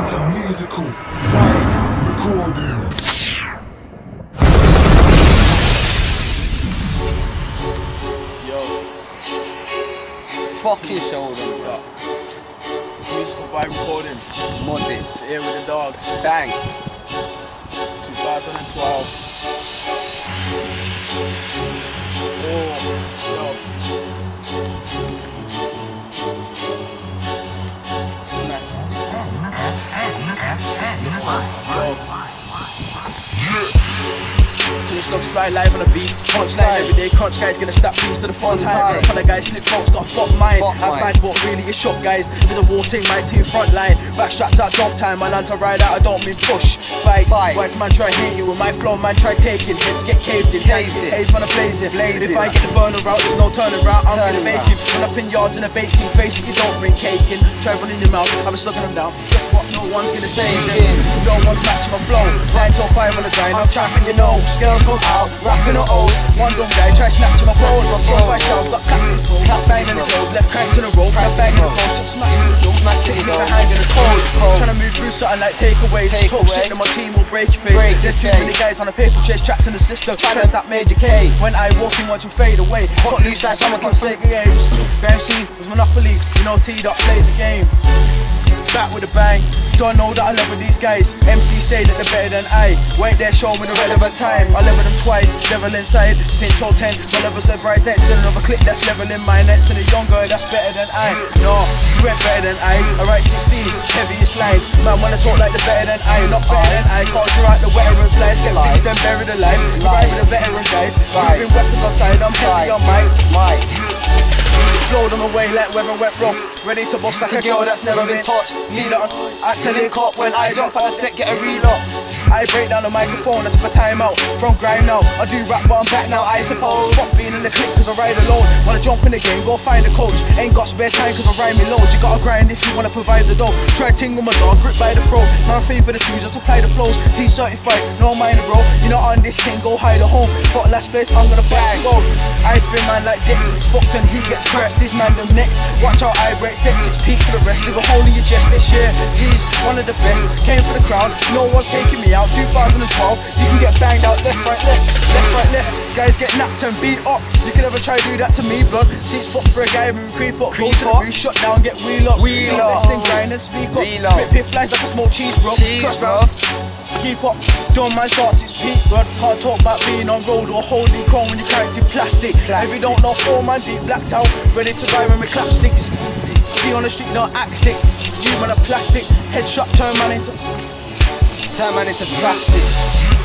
into musical vibe recordings. Yo, Fuck your shoulder, bro. musical vibe recordings. Monday. It's here with the dogs. Bang. 2012. Smash. Yo. Finish dogs fly live on a beat. Punchline every day. Crunch guys gonna stop beats to the fun time. time. Rap on the guys slip folks got a fuck Have mind. bad but really a shot guys. There's a war team, my team front line. Back straps out dump time. Man, to ride out. I don't mean push. Bikes. Bikes. Bikes. Man try hit you with my flow. Man try taking hits. Get caved in. Caved in. haze man, I blaze it. Blaze if it. I get the burner route, there's no turning round. I'm gonna make it. Run up in yards in a bait team. Face it, you don't bring cake in. Try running your mouth. I'm slugging them down. Guess what? No one's gonna save it. No one's matching my flow. 9 till 5 on the grind. I'm trapping your nose. Girls go out. Rapping the O's. One dumb guy try snatching my phone. my phone. my shells got clapped in the toe. Clap banging the clothes. Left cranked in a row. Clap banging the post. Trying to move through something like takeaways. Take Talk away. shit, then my team will break your face. Break There's too many guys on a paper chase. Tracks in the system. Trying to stop Major K. When I walk in, watch you fade away. Got loose like someone keeps taking games. Grand C was Monopoly. You know T dot played the game. Back with a bang. Don't know that I level these guys. MC say that they're better than I. Wait there, show me the relevant time. I level them twice. Level inside. Since 10. My levels have rise to another click that's leveling my next to the younger that's better than I. No, you ain't better than I. I write 16s, heaviest lines. Man, wanna talk like the better than I. Not better than I. You write the veteran slice. Get fixed and buried alive. Ride with the veteran guys. Right. Moving weapons on side. I'm heavy on mic. Mike. Blow them away like weather went rough. Ready to bust like a girl that's never been touched. Need it on act to link up when I drop on a set, get a reload. I break down the microphone, I took a time out from grind now. I do rap, but I'm back now, I suppose. Fuck being in the clip, cause I ride alone. Wanna jump in the game, go find a coach. Ain't got spare time, cause I ride me loads. You gotta grind if you wanna provide the dough. Try tingle my dog, grip by the throat. Man, favor the tunes, just apply the flows. T certified, no minor, bro. You know, on this thing, go hide at home. Fuck last place, I'm gonna bang. Go. I spin man like dicks, it's fucked and he gets pressed. This man them next. Watch how I break six, it's peak for the rest. Leave a hole in your chest this year. G's one of the best. Came for the crowd, no one's taking me out. 2012, you can get banged out left, right, left, left, right, left. Guys get napped and beat up. You can never try to do that to me, blood. Six foot for a guy, we creep up, Creep up. roof, shut down, get wheel up. Wheel so up. Thing, grind and speak up. Wheel up. Spit piff lines like a smoked cheese, bro. Cheese, Crush bro. Keep up, don't mind starts, it's peak, blood. Can't talk about being on road or holding chrome when you carry to plastic. If you don't know, four man deep blacked out, ready to die when we clap sticks. See on the street, not act sick. You man a plastic, headshot turn man into. Turn man into spastic.